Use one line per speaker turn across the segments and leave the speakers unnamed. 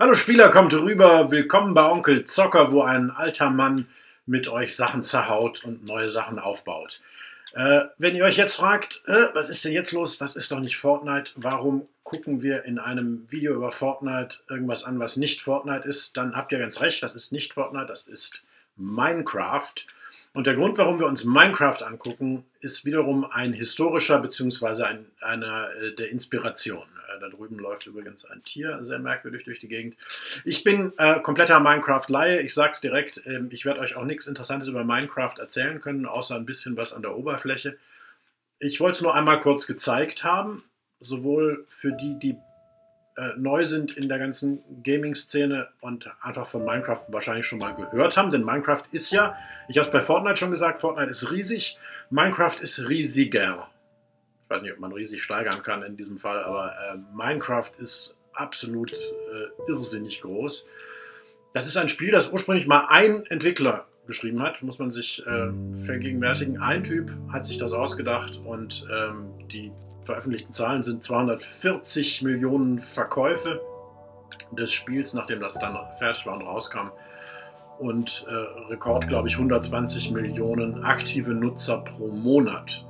Hallo Spieler, kommt rüber. Willkommen bei Onkel Zocker, wo ein alter Mann mit euch Sachen zerhaut und neue Sachen aufbaut. Äh, wenn ihr euch jetzt fragt, äh, was ist denn jetzt los? Das ist doch nicht Fortnite. Warum gucken wir in einem Video über Fortnite irgendwas an, was nicht Fortnite ist? Dann habt ihr ganz recht, das ist nicht Fortnite, das ist Minecraft. Und der Grund, warum wir uns Minecraft angucken, ist wiederum ein historischer beziehungsweise ein, einer äh, der Inspiration. Äh, da drüben läuft übrigens ein Tier sehr merkwürdig durch die Gegend. Ich bin äh, kompletter Minecraft-Laie. Ich sag's direkt, ähm, ich werde euch auch nichts Interessantes über Minecraft erzählen können, außer ein bisschen was an der Oberfläche. Ich wollte es nur einmal kurz gezeigt haben, sowohl für die, die äh, neu sind in der ganzen Gaming-Szene und einfach von Minecraft wahrscheinlich schon mal gehört haben. Denn Minecraft ist ja, ich habe es bei Fortnite schon gesagt, Fortnite ist riesig, Minecraft ist riesiger. Ich weiß nicht, ob man riesig steigern kann in diesem Fall, aber äh, Minecraft ist absolut äh, irrsinnig groß. Das ist ein Spiel, das ursprünglich mal ein Entwickler geschrieben hat, muss man sich äh, vergegenwärtigen. Ein Typ hat sich das ausgedacht und ähm, die veröffentlichten Zahlen sind 240 Millionen Verkäufe des Spiels, nachdem das dann fertig war und rauskam. Und äh, Rekord, glaube ich, 120 Millionen aktive Nutzer pro Monat.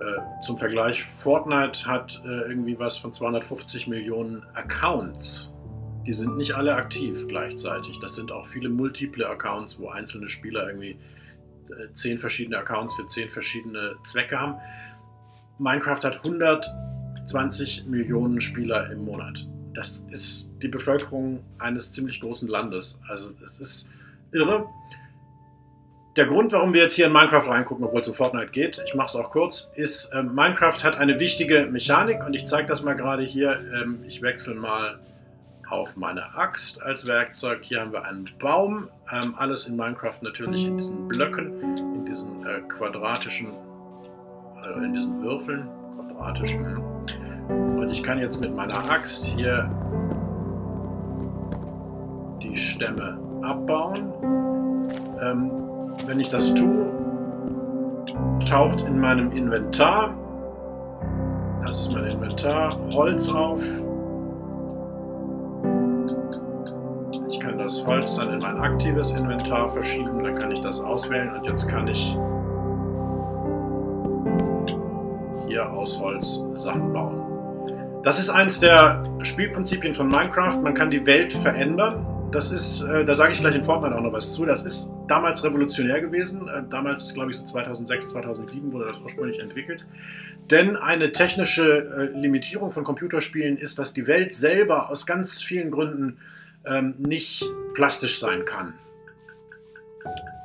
Äh, zum Vergleich, Fortnite hat äh, irgendwie was von 250 Millionen Accounts. Die sind nicht alle aktiv gleichzeitig. Das sind auch viele multiple Accounts, wo einzelne Spieler irgendwie äh, zehn verschiedene Accounts für zehn verschiedene Zwecke haben. Minecraft hat 120 Millionen Spieler im Monat. Das ist die Bevölkerung eines ziemlich großen Landes. Also es ist irre. Der Grund, warum wir jetzt hier in Minecraft reingucken, obwohl es um Fortnite geht, ich mache es auch kurz, ist, äh, Minecraft hat eine wichtige Mechanik und ich zeige das mal gerade hier. Ähm, ich wechsle mal auf meine Axt als Werkzeug. Hier haben wir einen Baum. Ähm, alles in Minecraft natürlich in diesen Blöcken, in diesen äh, quadratischen also in diesen Würfeln, quadratischen. Und ich kann jetzt mit meiner Axt hier die Stämme abbauen. Ähm, wenn ich das tue, taucht in meinem Inventar, das ist mein Inventar, Holz auf. Das Holz dann in mein aktives Inventar verschieben, dann kann ich das auswählen und jetzt kann ich hier aus Holz Sachen bauen. Das ist eins der Spielprinzipien von Minecraft. Man kann die Welt verändern. Das ist, äh, da sage ich gleich in Fortnite auch noch was zu. Das ist damals revolutionär gewesen. Äh, damals ist, glaube ich, so 2006, 2007 wurde das ursprünglich entwickelt. Denn eine technische äh, Limitierung von Computerspielen ist, dass die Welt selber aus ganz vielen Gründen ähm, nicht plastisch sein kann.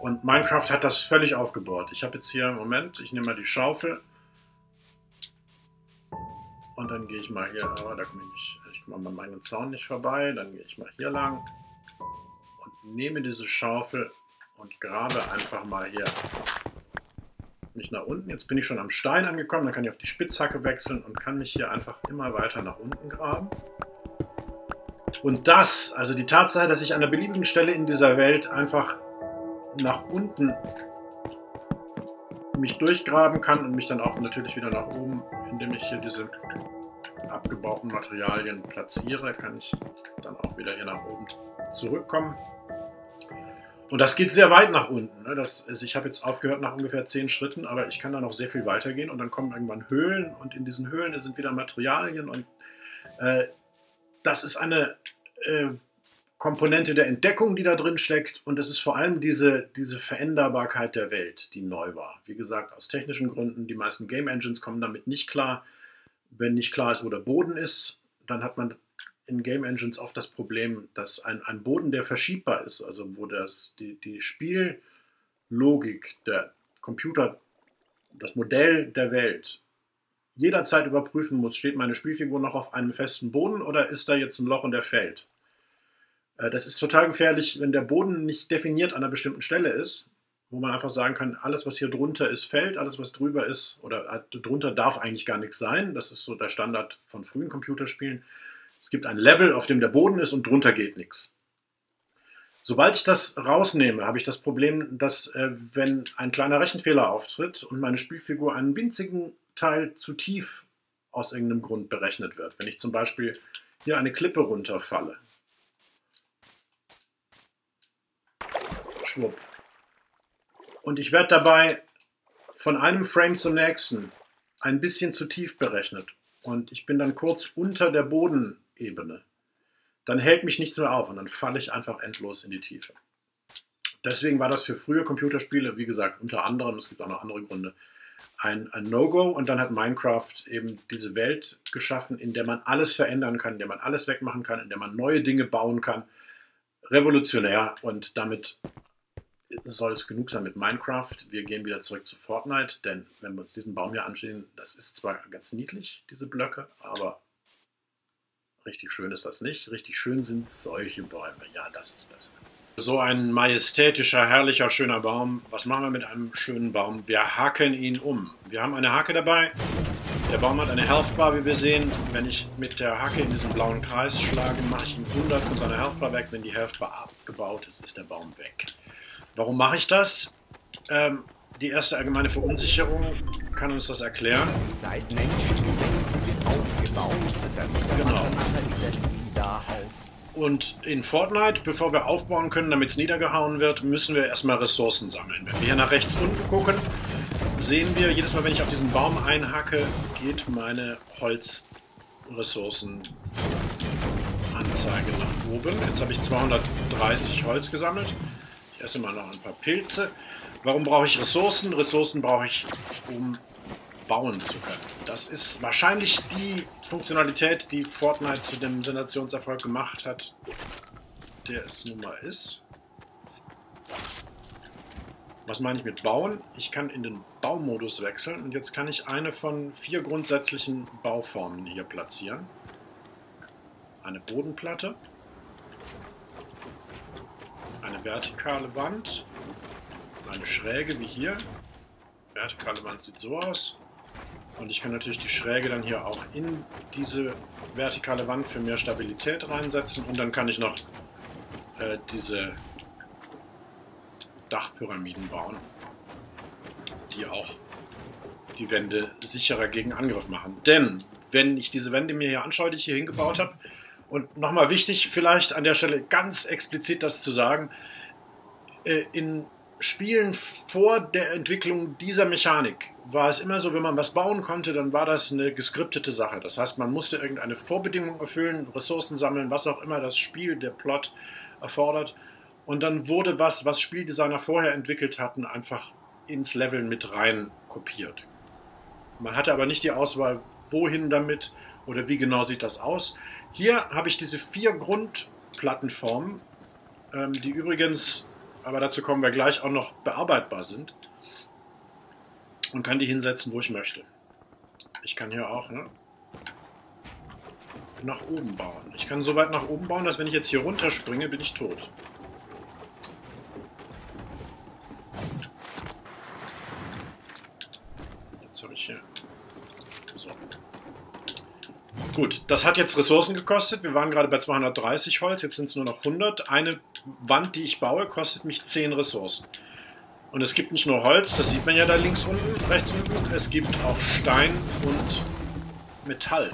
Und Minecraft hat das völlig aufgebohrt. Ich habe jetzt hier, Moment, ich nehme mal die Schaufel und dann gehe ich mal hier, aber da komme ich nicht, ich komme an meinem Zaun nicht vorbei. Dann gehe ich mal hier lang und nehme diese Schaufel und grabe einfach mal hier mich nach unten. Jetzt bin ich schon am Stein angekommen, dann kann ich auf die Spitzhacke wechseln und kann mich hier einfach immer weiter nach unten graben. Und das, also die Tatsache, dass ich an der beliebigen Stelle in dieser Welt einfach nach unten mich durchgraben kann und mich dann auch natürlich wieder nach oben, indem ich hier diese abgebauten Materialien platziere, kann ich dann auch wieder hier nach oben zurückkommen. Und das geht sehr weit nach unten. Ne? Das, also ich habe jetzt aufgehört nach ungefähr zehn Schritten, aber ich kann da noch sehr viel weiter gehen und dann kommen irgendwann Höhlen und in diesen Höhlen sind wieder Materialien und äh, das ist eine äh, Komponente der Entdeckung, die da drin steckt. Und es ist vor allem diese, diese Veränderbarkeit der Welt, die neu war. Wie gesagt, aus technischen Gründen, die meisten Game Engines kommen damit nicht klar. Wenn nicht klar ist, wo der Boden ist, dann hat man in Game Engines oft das Problem, dass ein, ein Boden, der verschiebbar ist, also wo das, die, die Spiellogik der Computer, das Modell der Welt jederzeit überprüfen muss, steht meine Spielfigur noch auf einem festen Boden oder ist da jetzt ein Loch und der fällt? Äh, das ist total gefährlich, wenn der Boden nicht definiert an einer bestimmten Stelle ist, wo man einfach sagen kann, alles, was hier drunter ist, fällt, alles, was drüber ist, oder äh, drunter darf eigentlich gar nichts sein. Das ist so der Standard von frühen Computerspielen. Es gibt ein Level, auf dem der Boden ist und drunter geht nichts. Sobald ich das rausnehme, habe ich das Problem, dass äh, wenn ein kleiner Rechenfehler auftritt und meine Spielfigur einen winzigen Teil zu tief aus irgendeinem Grund berechnet wird. Wenn ich zum Beispiel hier eine Klippe runterfalle, schwupp, und ich werde dabei von einem Frame zum nächsten ein bisschen zu tief berechnet und ich bin dann kurz unter der Bodenebene, dann hält mich nichts mehr auf und dann falle ich einfach endlos in die Tiefe. Deswegen war das für frühe Computerspiele, wie gesagt, unter anderem, es gibt auch noch andere Gründe, ein, ein No-Go und dann hat Minecraft eben diese Welt geschaffen, in der man alles verändern kann, in der man alles wegmachen kann, in der man neue Dinge bauen kann. Revolutionär und damit soll es genug sein mit Minecraft. Wir gehen wieder zurück zu Fortnite, denn wenn wir uns diesen Baum hier ansehen, das ist zwar ganz niedlich, diese Blöcke, aber richtig schön ist das nicht. Richtig schön sind solche Bäume. Ja, das ist besser. So ein majestätischer, herrlicher, schöner Baum. Was machen wir mit einem schönen Baum? Wir haken ihn um. Wir haben eine Hake dabei. Der Baum hat eine Health wie wir sehen. Wenn ich mit der Hacke in diesen blauen Kreis schlage, mache ich ihn 100 von seiner Health weg. Wenn die Health abgebaut ist, ist der Baum weg. Warum mache ich das? Ähm, die erste allgemeine Verunsicherung kann uns das erklären. Seit Menschen aufgebaut, genau. Und in Fortnite, bevor wir aufbauen können, damit es niedergehauen wird, müssen wir erstmal Ressourcen sammeln. Wenn wir hier nach rechts unten gucken, sehen wir, jedes Mal, wenn ich auf diesen Baum einhacke, geht meine Holzressourcenanzeige nach oben. Jetzt habe ich 230 Holz gesammelt. Ich esse mal noch ein paar Pilze. Warum brauche ich Ressourcen? Ressourcen brauche ich, um bauen zu können. Das ist wahrscheinlich die Funktionalität, die Fortnite zu dem Sensationserfolg gemacht hat, der es nun mal ist. Was meine ich mit bauen? Ich kann in den Baumodus wechseln und jetzt kann ich eine von vier grundsätzlichen Bauformen hier platzieren. Eine Bodenplatte, eine vertikale Wand, eine Schräge wie hier. Vertikale Wand sieht so aus. Und ich kann natürlich die Schräge dann hier auch in diese vertikale Wand für mehr Stabilität reinsetzen. Und dann kann ich noch äh, diese Dachpyramiden bauen, die auch die Wände sicherer gegen Angriff machen. Denn wenn ich diese Wände mir hier anschaue, die ich hier hingebaut habe, und nochmal wichtig, vielleicht an der Stelle ganz explizit das zu sagen, äh, in Spielen vor der Entwicklung dieser Mechanik war es immer so, wenn man was bauen konnte, dann war das eine geskriptete Sache. Das heißt, man musste irgendeine Vorbedingung erfüllen, Ressourcen sammeln, was auch immer das Spiel, der Plot erfordert. Und dann wurde was, was Spieldesigner vorher entwickelt hatten, einfach ins Level mit rein kopiert. Man hatte aber nicht die Auswahl, wohin damit oder wie genau sieht das aus. Hier habe ich diese vier Grundplattenformen, ähm, die übrigens, aber dazu kommen wir gleich, auch noch bearbeitbar sind und kann die hinsetzen, wo ich möchte. Ich kann hier auch ne, nach oben bauen. Ich kann so weit nach oben bauen, dass wenn ich jetzt hier runterspringe, bin ich tot. Jetzt habe ich hier Gut, das hat jetzt Ressourcen gekostet. Wir waren gerade bei 230 Holz, jetzt sind es nur noch 100. Eine Wand, die ich baue, kostet mich 10 Ressourcen. Und es gibt nicht nur Holz, das sieht man ja da links unten, rechts unten. Es gibt auch Stein und Metall.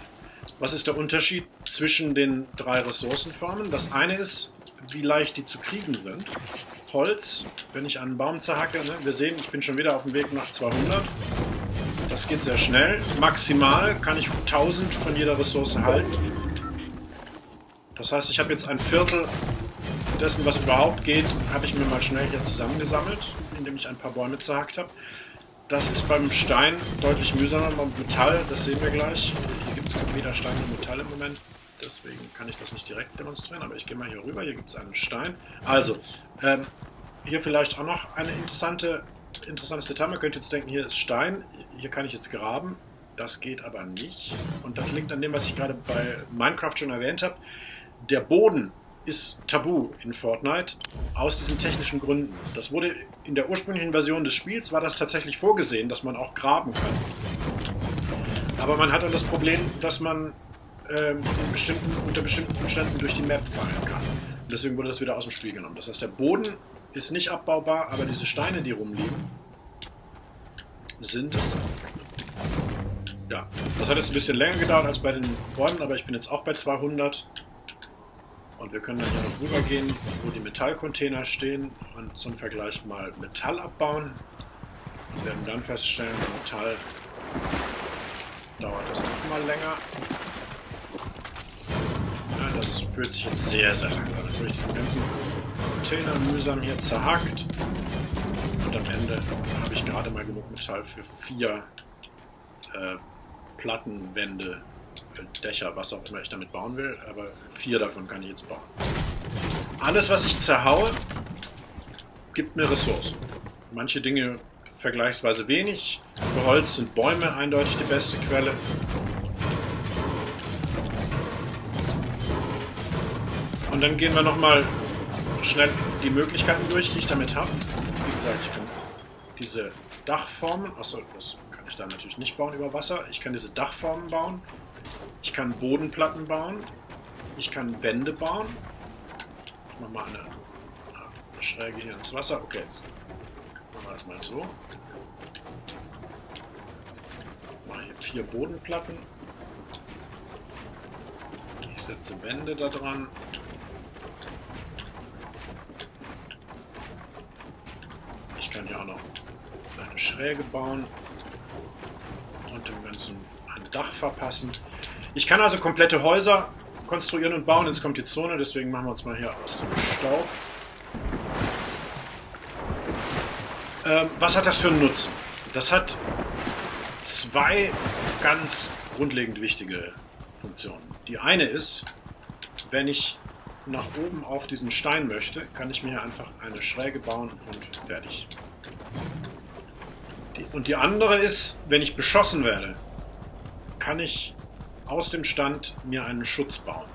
Was ist der Unterschied zwischen den drei Ressourcenformen? Das eine ist, wie leicht die zu kriegen sind. Holz, wenn ich einen Baum zerhacke, ne? wir sehen, ich bin schon wieder auf dem Weg nach 200. Das geht sehr schnell. Maximal kann ich 1000 von jeder Ressource halten. Das heißt, ich habe jetzt ein Viertel dessen, was überhaupt geht, habe ich mir mal schnell hier zusammengesammelt, indem ich ein paar Bäume zerhackt habe. Das ist beim Stein deutlich mühsamer. Beim Metall, das sehen wir gleich. Hier gibt es weder Stein noch Metall im Moment. Deswegen kann ich das nicht direkt demonstrieren, aber ich gehe mal hier rüber. Hier gibt es einen Stein. Also, ähm, hier vielleicht auch noch eine interessante interessantes Detail. Man könnte jetzt denken, hier ist Stein, hier kann ich jetzt graben. Das geht aber nicht. Und das liegt an dem, was ich gerade bei Minecraft schon erwähnt habe. Der Boden ist tabu in Fortnite aus diesen technischen Gründen. Das wurde in der ursprünglichen Version des Spiels war das tatsächlich vorgesehen, dass man auch graben kann. Aber man hat dann das Problem, dass man ähm, bestimmten, unter bestimmten Umständen durch die Map fallen kann. Und deswegen wurde das wieder aus dem Spiel genommen. Das heißt, der Boden ist nicht abbaubar, aber diese Steine, die rumliegen, sind es. Ja, das hat jetzt ein bisschen länger gedauert als bei den Bäumen, aber ich bin jetzt auch bei 200. Und wir können dann hier noch rübergehen, wo die Metallcontainer stehen und zum Vergleich mal Metall abbauen. Wir werden dann feststellen, Metall dauert das nochmal länger. Ja, das fühlt sich jetzt sehr, sehr lang an. Jetzt habe ich diesen ganzen Container mühsam hier zerhackt. Und am Ende habe ich gerade mal genug Metall für vier äh, Platten, Wände, Dächer, was auch immer ich damit bauen will. Aber vier davon kann ich jetzt bauen. Alles, was ich zerhaue, gibt mir Ressourcen. Manche Dinge vergleichsweise wenig. Für Holz sind Bäume eindeutig die beste Quelle. Und dann gehen wir nochmal schnell die Möglichkeiten durch, die ich damit habe. Wie gesagt, ich kann diese Dachformen, achso, das kann ich da natürlich nicht bauen über Wasser. Ich kann diese Dachformen bauen. Ich kann Bodenplatten bauen. Ich kann Wände bauen. Ich mache mal eine, eine Schräge hier ins Wasser. Okay, jetzt machen wir das mal so. Mache hier vier Bodenplatten. Ich setze Wände da dran. Ich kann hier auch noch eine Schräge bauen und dem Ganzen ein Dach verpassen. Ich kann also komplette Häuser konstruieren und bauen. Jetzt kommt die Zone, deswegen machen wir uns mal hier aus dem Staub. Ähm, was hat das für einen Nutzen? Das hat zwei ganz grundlegend wichtige Funktionen. Die eine ist, wenn ich nach oben auf diesen Stein möchte, kann ich mir einfach eine Schräge bauen und fertig. Und die andere ist, wenn ich beschossen werde, kann ich aus dem Stand mir einen Schutz bauen.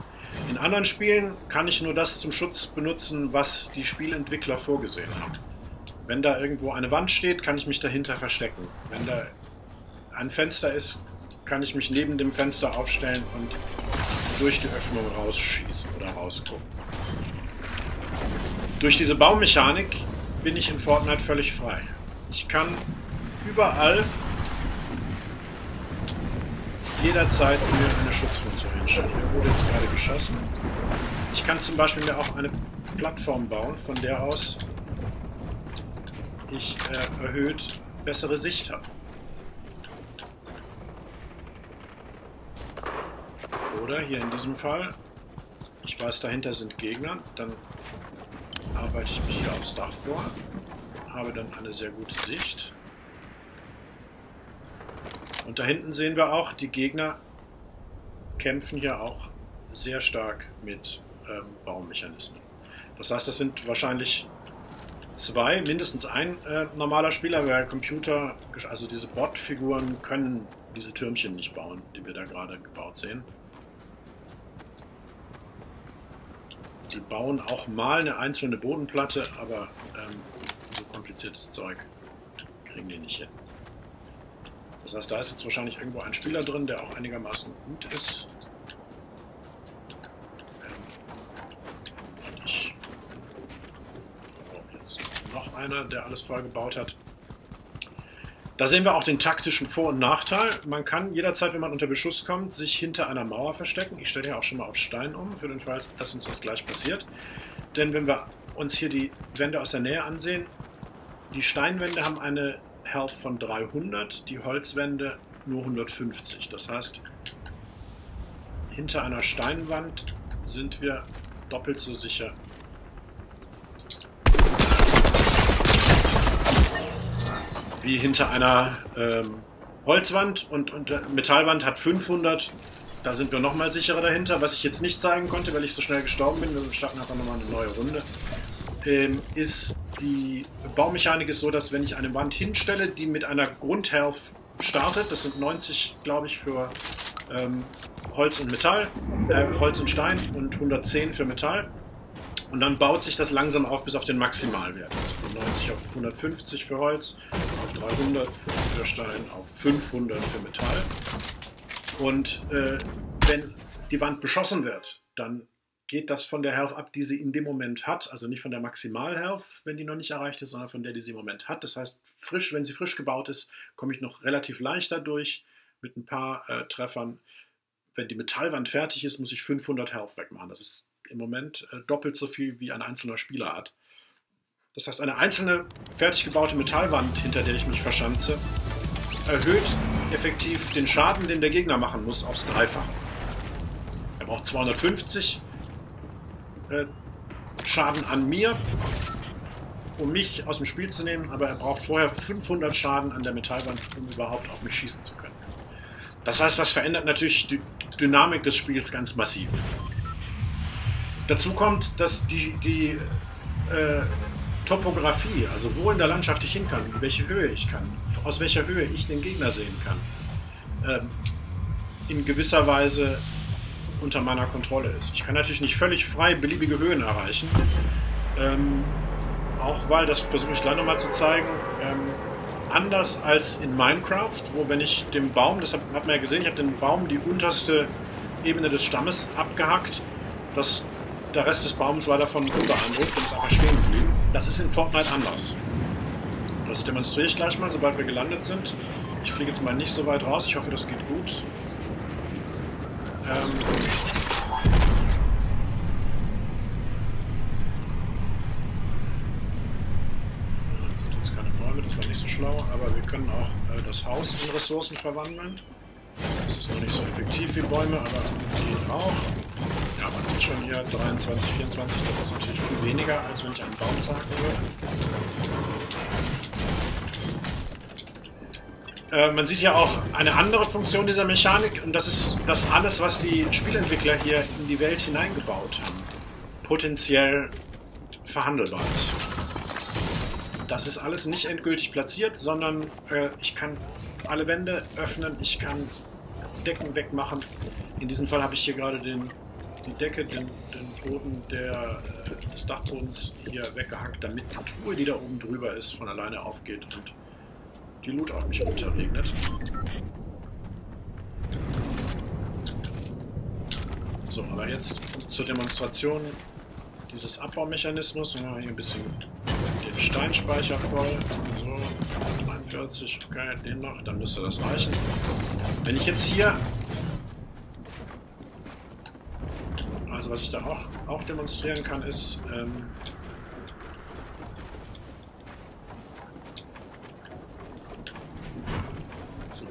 In anderen Spielen kann ich nur das zum Schutz benutzen, was die Spielentwickler vorgesehen haben. Wenn da irgendwo eine Wand steht, kann ich mich dahinter verstecken. Wenn da ein Fenster ist, kann ich mich neben dem Fenster aufstellen und durch die Öffnung rausschießen oder rausgucken. Durch diese Baumechanik bin ich in Fortnite völlig frei. Ich kann überall jederzeit mir eine Schutzfunktion hinstellen. Hier wurde jetzt gerade geschossen. Ich kann zum Beispiel mir auch eine Plattform bauen, von der aus ich äh, erhöht bessere Sicht habe. Oder hier in diesem Fall, ich weiß, dahinter sind Gegner, dann arbeite ich mich hier aufs Dach vor, habe dann eine sehr gute Sicht. Und da hinten sehen wir auch, die Gegner kämpfen hier auch sehr stark mit ähm, Baumechanismen. Das heißt, das sind wahrscheinlich zwei, mindestens ein äh, normaler Spieler, weil Computer, also diese Bot-Figuren können diese Türmchen nicht bauen, die wir da gerade gebaut sehen. Die bauen auch mal eine einzelne Bodenplatte, aber ähm, so kompliziertes Zeug kriegen die nicht hin. Das heißt, da ist jetzt wahrscheinlich irgendwo ein Spieler drin, der auch einigermaßen gut ist. Ähm, noch einer, der alles voll gebaut hat. Da sehen wir auch den taktischen Vor- und Nachteil. Man kann jederzeit, wenn man unter Beschuss kommt, sich hinter einer Mauer verstecken. Ich stelle hier auch schon mal auf Stein um, für den Fall, dass uns das gleich passiert. Denn wenn wir uns hier die Wände aus der Nähe ansehen, die Steinwände haben eine Health von 300, die Holzwände nur 150. Das heißt, hinter einer Steinwand sind wir doppelt so sicher wie hinter einer ähm, Holzwand und, und Metallwand hat 500. Da sind wir nochmal sicherer dahinter. Was ich jetzt nicht zeigen konnte, weil ich so schnell gestorben bin, wir starten einfach nochmal eine neue Runde, ähm, ist die Baumechanik ist so, dass wenn ich eine Wand hinstelle, die mit einer Grundhealth startet, das sind 90, glaube ich, für ähm, Holz und Metall, äh, Holz und Stein und 110 für Metall. Und dann baut sich das langsam auf bis auf den Maximalwert. Also von 90 auf 150 für Holz, auf 300 für Stein, auf 500 für Metall. Und äh, wenn die Wand beschossen wird, dann geht das von der Health ab, die sie in dem Moment hat. Also nicht von der Maximal-Health, wenn die noch nicht erreicht ist, sondern von der, die sie im Moment hat. Das heißt, frisch, wenn sie frisch gebaut ist, komme ich noch relativ leicht dadurch. mit ein paar äh, Treffern. Wenn die Metallwand fertig ist, muss ich 500 Health wegmachen. Das ist im Moment äh, doppelt so viel, wie ein einzelner Spieler hat. Das heißt, eine einzelne fertig gebaute Metallwand, hinter der ich mich verschanze, erhöht effektiv den Schaden, den der Gegner machen muss, aufs Dreifache. Er braucht 250 äh, Schaden an mir, um mich aus dem Spiel zu nehmen, aber er braucht vorher 500 Schaden an der Metallwand, um überhaupt auf mich schießen zu können. Das heißt, das verändert natürlich die Dynamik des Spiels ganz massiv. Dazu kommt, dass die, die äh, Topografie, also wo in der Landschaft ich hin kann, in welche Höhe ich kann, aus welcher Höhe ich den Gegner sehen kann, ähm, in gewisser Weise unter meiner Kontrolle ist. Ich kann natürlich nicht völlig frei beliebige Höhen erreichen, ähm, auch weil, das versuche ich gleich nochmal zu zeigen, ähm, anders als in Minecraft, wo wenn ich den Baum, das hat, hat man ja gesehen, ich habe den Baum die unterste Ebene des Stammes abgehackt, das, der Rest des Baums war davon unbeeindruckt und ist einfach stehen geblieben. Das ist in Fortnite anders. Das demonstriere ich gleich mal, sobald wir gelandet sind. Ich fliege jetzt mal nicht so weit raus, ich hoffe, das geht gut. Ähm das war nicht so schlau, aber wir können auch äh, das Haus in Ressourcen verwandeln. Das ist noch nicht so effektiv wie Bäume, aber geht auch. Ja, man sieht schon hier 23, 24, das ist natürlich viel weniger, als wenn ich einen Baum zagen würde. Äh, man sieht ja auch eine andere Funktion dieser Mechanik und das ist das alles, was die Spielentwickler hier in die Welt hineingebaut haben. Potenziell verhandelbar ist. Das ist alles nicht endgültig platziert, sondern äh, ich kann alle Wände öffnen, ich kann Decken wegmachen. In diesem Fall habe ich hier gerade den, die Decke, den, den Boden der, äh, des Dachbodens hier weggehackt, damit die Truhe, die da oben drüber ist, von alleine aufgeht und die Loot auf mich runterregnet. So, aber jetzt zur Demonstration dieses Abbaumechanismus. Wir hier ein bisschen den Steinspeicher voll. So, 43, okay, den noch, dann müsste das reichen. Wenn ich jetzt hier... Also was ich da auch, auch demonstrieren kann, ist... Ähm,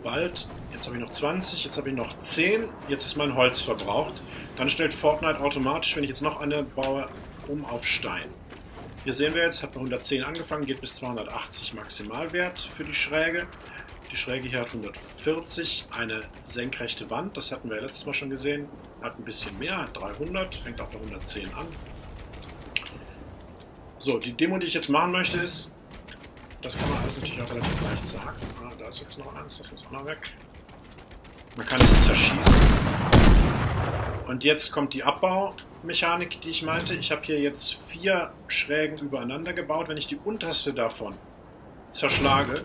sobald, jetzt habe ich noch 20, jetzt habe ich noch 10, jetzt ist mein Holz verbraucht, dann stellt Fortnite automatisch, wenn ich jetzt noch eine baue, um auf Stein. Hier sehen wir jetzt, hat bei 110 angefangen, geht bis 280 Maximalwert für die Schräge. Die Schräge hier hat 140, eine senkrechte Wand, das hatten wir letztes Mal schon gesehen, hat ein bisschen mehr, hat 300, fängt auch bei 110 an. So, die Demo, die ich jetzt machen möchte, ist, das kann man alles natürlich auch relativ leicht sagen. Ah, da ist jetzt noch eins, das muss auch noch weg. Man kann es zerschießen. Und jetzt kommt die Abbaumechanik, die ich meinte. Ich habe hier jetzt vier Schrägen übereinander gebaut. Wenn ich die unterste davon zerschlage,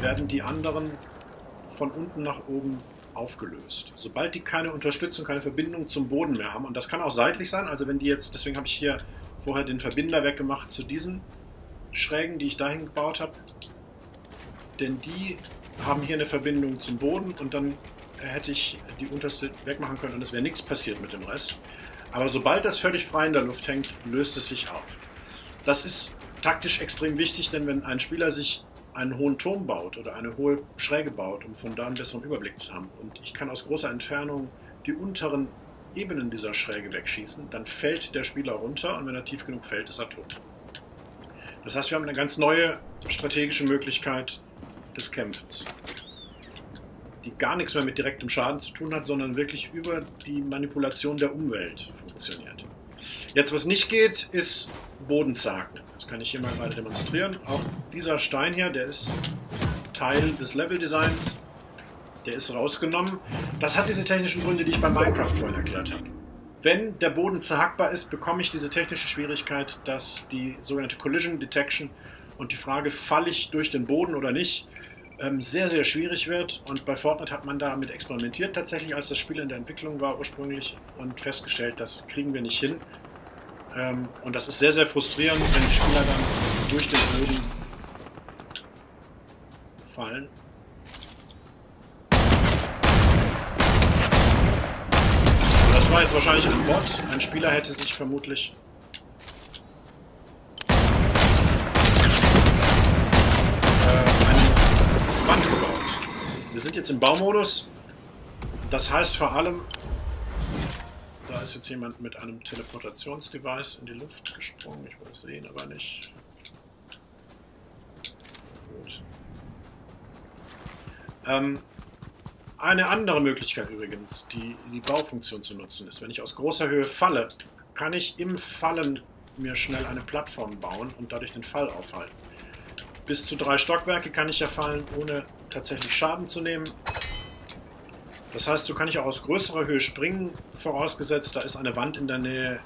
werden die anderen von unten nach oben aufgelöst. Sobald die keine Unterstützung, keine Verbindung zum Boden mehr haben, und das kann auch seitlich sein, also wenn die jetzt, deswegen habe ich hier vorher den Verbinder weggemacht zu diesen Schrägen, die ich dahin gebaut habe, denn die haben hier eine Verbindung zum Boden und dann hätte ich die unterste wegmachen können und es wäre nichts passiert mit dem Rest. Aber sobald das völlig frei in der Luft hängt, löst es sich auf. Das ist taktisch extrem wichtig, denn wenn ein Spieler sich einen hohen Turm baut oder eine hohe Schräge baut, um von da einen besseren Überblick zu haben, und ich kann aus großer Entfernung die unteren Ebenen dieser Schräge wegschießen, dann fällt der Spieler runter und wenn er tief genug fällt, ist er tot. Das heißt, wir haben eine ganz neue strategische Möglichkeit des Kämpfens, die gar nichts mehr mit direktem Schaden zu tun hat, sondern wirklich über die Manipulation der Umwelt funktioniert. Jetzt, was nicht geht, ist Bodenzagen. Das kann ich hier mal gerade demonstrieren. Auch dieser Stein hier, der ist Teil des Leveldesigns. Der ist rausgenommen. Das hat diese technischen Gründe, die ich bei Minecraft vorhin erklärt habe. Wenn der Boden zerhackbar ist, bekomme ich diese technische Schwierigkeit, dass die sogenannte Collision Detection und die Frage, falle ich durch den Boden oder nicht, ähm, sehr, sehr schwierig wird. Und bei Fortnite hat man damit experimentiert tatsächlich, als das Spiel in der Entwicklung war ursprünglich und festgestellt, das kriegen wir nicht hin. Ähm, und das ist sehr, sehr frustrierend, wenn die Spieler dann durch den Boden fallen. Das war jetzt wahrscheinlich ein Bot. Ein Spieler hätte sich vermutlich Wir sind jetzt im Baumodus. Das heißt vor allem, da ist jetzt jemand mit einem Teleportationsdevice in die Luft gesprungen. Ich wollte sehen, aber nicht. Gut. Ähm, eine andere Möglichkeit übrigens, die, die Baufunktion zu nutzen ist, wenn ich aus großer Höhe falle, kann ich im Fallen mir schnell eine Plattform bauen und dadurch den Fall aufhalten. Bis zu drei Stockwerke kann ich ja fallen, ohne tatsächlich Schaden zu nehmen. Das heißt, so kann ich auch aus größerer Höhe springen, vorausgesetzt, da ist eine Wand in der Nähe,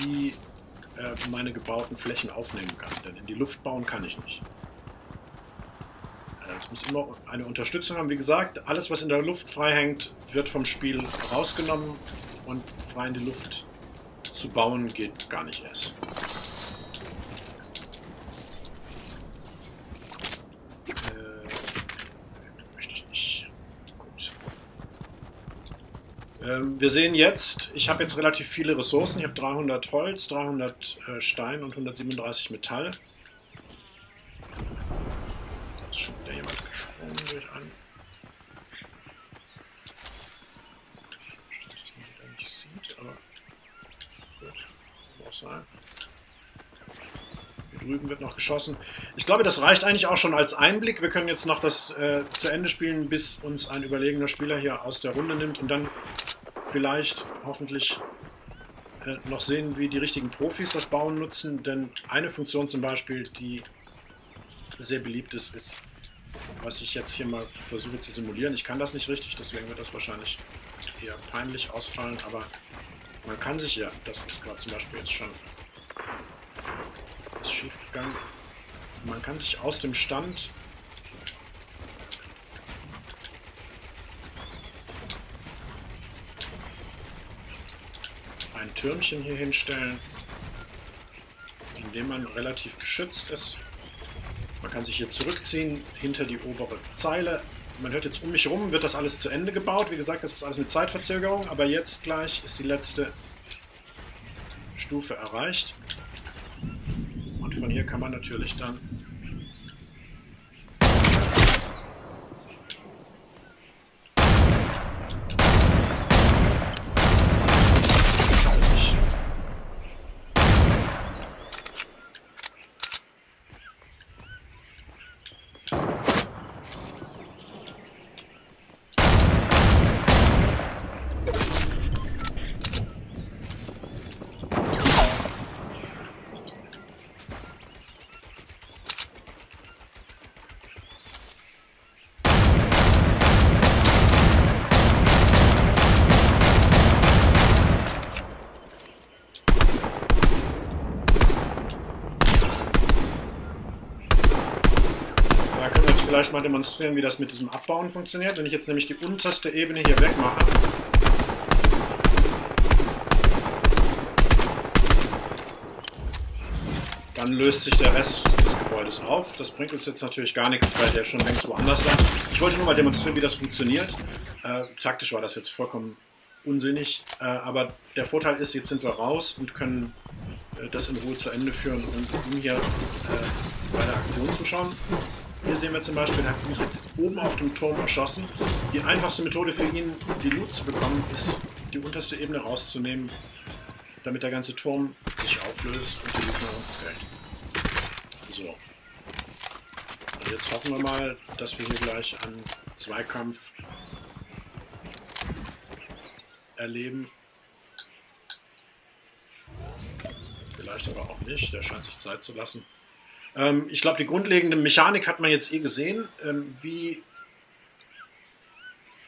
die äh, meine gebauten Flächen aufnehmen kann. Denn in die Luft bauen kann ich nicht. Äh, es muss immer eine Unterstützung haben. Wie gesagt, alles, was in der Luft frei hängt, wird vom Spiel rausgenommen und frei in die Luft zu bauen geht gar nicht erst. Ähm, wir sehen jetzt, ich habe jetzt relativ viele Ressourcen. Ich habe 300 Holz, 300 äh, Stein und 137 Metall. Da ist schon wieder jemand gesprungen durch einen. Stimmt, dass man die da nicht sieht, aber gut, sein. Hier drüben wird noch geschossen. Ich glaube, das reicht eigentlich auch schon als Einblick. Wir können jetzt noch das äh, zu Ende spielen, bis uns ein überlegener Spieler hier aus der Runde nimmt und dann vielleicht hoffentlich äh, noch sehen, wie die richtigen Profis das Bauen nutzen, denn eine Funktion zum Beispiel, die sehr beliebt ist, ist, was ich jetzt hier mal versuche zu simulieren. Ich kann das nicht richtig, deswegen wird das wahrscheinlich eher peinlich ausfallen, aber man kann sich ja, das ist gerade zum Beispiel jetzt schon ist schief gegangen, man kann sich aus dem Stand ein Türmchen hier hinstellen, in dem man relativ geschützt ist. Man kann sich hier zurückziehen hinter die obere Zeile. Man hört jetzt um mich rum, wird das alles zu Ende gebaut. Wie gesagt, das ist alles mit Zeitverzögerung, aber jetzt gleich ist die letzte Stufe erreicht. Von hier kann man natürlich dann vielleicht mal demonstrieren, wie das mit diesem Abbauen funktioniert. Wenn ich jetzt nämlich die unterste Ebene hier wegmache, dann löst sich der Rest des Gebäudes auf. Das bringt uns jetzt natürlich gar nichts, weil der schon längst woanders war. Ich wollte nur mal demonstrieren, wie das funktioniert. Äh, taktisch war das jetzt vollkommen unsinnig, äh, aber der Vorteil ist, jetzt sind wir raus und können äh, das in Ruhe zu Ende führen und um hier äh, bei der Aktion zuschauen. Hier sehen wir zum Beispiel, er hat mich jetzt oben auf dem Turm erschossen. Die einfachste Methode für ihn, die Loot zu bekommen, ist, die unterste Ebene rauszunehmen, damit der ganze Turm sich auflöst und die Loot nach unten fällt. So. Und jetzt hoffen wir mal, dass wir hier gleich einen Zweikampf erleben. Vielleicht aber auch nicht, der scheint sich Zeit zu lassen. Ähm, ich glaube, die grundlegende Mechanik hat man jetzt eh gesehen, ähm, wie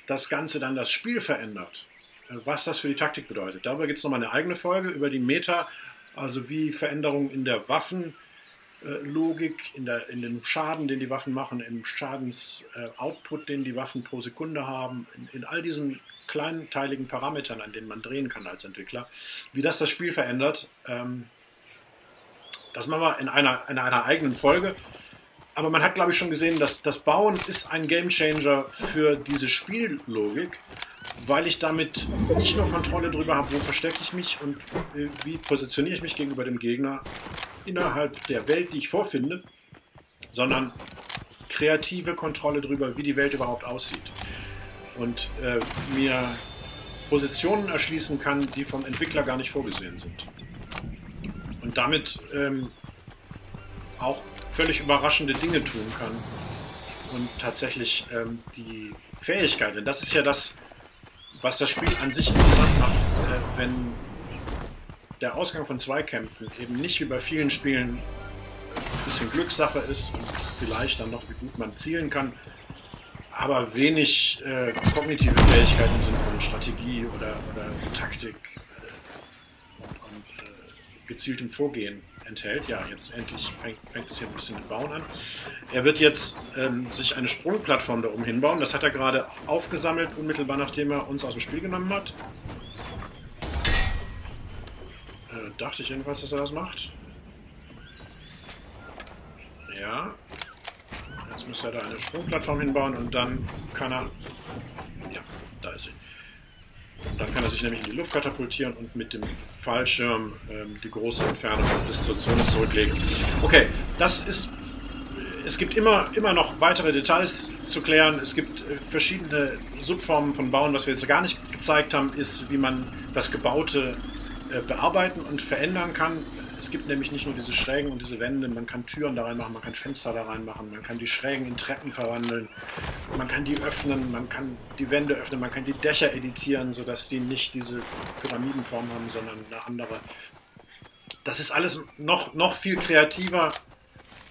das Ganze dann das Spiel verändert. Äh, was das für die Taktik bedeutet. Darüber gibt es nochmal eine eigene Folge über die Meta, also wie Veränderungen in der Waffenlogik, in, der, in den Schaden, den die Waffen machen, im Schadensoutput, den die Waffen pro Sekunde haben, in, in all diesen kleinteiligen Parametern, an denen man drehen kann als Entwickler, wie das das Spiel verändert. Ähm, das machen wir in einer, in einer eigenen Folge. Aber man hat, glaube ich, schon gesehen, dass das Bauen ist ein Gamechanger für diese Spiellogik. weil ich damit nicht nur Kontrolle darüber habe, wo verstecke ich mich und äh, wie positioniere ich mich gegenüber dem Gegner innerhalb der Welt, die ich vorfinde, sondern kreative Kontrolle darüber, wie die Welt überhaupt aussieht. Und äh, mir Positionen erschließen kann, die vom Entwickler gar nicht vorgesehen sind. Und damit ähm, auch völlig überraschende Dinge tun kann. Und tatsächlich ähm, die Fähigkeit, denn das ist ja das, was das Spiel an sich interessant macht, äh, wenn der Ausgang von Zweikämpfen eben nicht wie bei vielen Spielen ein bisschen Glückssache ist und vielleicht dann noch, wie gut man zielen kann, aber wenig äh, kognitive Fähigkeiten Sinne von Strategie oder, oder Taktik äh, und, und äh, gezieltem Vorgehen enthält. Ja, jetzt endlich fängt, fängt es hier ein bisschen mit Bauen an. Er wird jetzt ähm, sich eine Sprungplattform da oben hinbauen. Das hat er gerade aufgesammelt, unmittelbar nachdem er uns aus dem Spiel genommen hat. Äh, dachte ich jedenfalls, dass er das macht. Ja. Jetzt müsste er da eine Sprungplattform hinbauen und dann kann er... Ja, da ist sie. Dann kann er sich nämlich in die Luft katapultieren und mit dem Fallschirm ähm, die große Entfernung bis zur Zone zurücklegen. Okay, das ist. Es gibt immer, immer noch weitere Details zu klären. Es gibt äh, verschiedene Subformen von Bauen. Was wir jetzt gar nicht gezeigt haben, ist, wie man das Gebaute äh, bearbeiten und verändern kann. Es gibt nämlich nicht nur diese Schrägen und diese Wände, man kann Türen da reinmachen, man kann Fenster da reinmachen, man kann die Schrägen in Treppen verwandeln, man kann die öffnen, man kann die Wände öffnen, man kann die Dächer editieren, sodass die nicht diese Pyramidenform haben, sondern eine andere. Das ist alles noch, noch viel kreativer,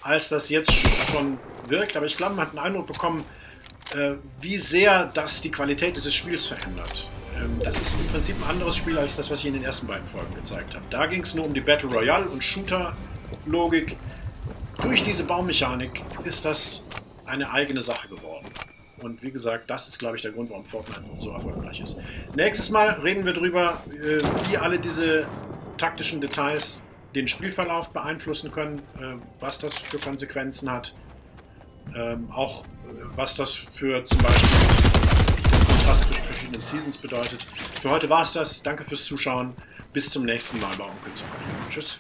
als das jetzt schon wirkt, aber ich glaube, man hat einen Eindruck bekommen, äh, wie sehr das die Qualität dieses Spiels verändert. Ähm, das ist im Prinzip ein anderes Spiel als das, was ich in den ersten beiden Folgen gezeigt habe. Da ging es nur um die Battle Royale und Shooter-Logik. Durch diese Baumechanik ist das eine eigene Sache geworden. Und wie gesagt, das ist, glaube ich, der Grund, warum Fortnite so erfolgreich ist. Nächstes Mal reden wir darüber, äh, wie alle diese taktischen Details den Spielverlauf beeinflussen können, äh, was das für Konsequenzen hat, ähm, auch äh, was das für zum Beispiel Kontrast zwischen verschiedenen Seasons bedeutet. Für heute war es das. Danke fürs Zuschauen. Bis zum nächsten Mal bei Onkel Zucker. Tschüss.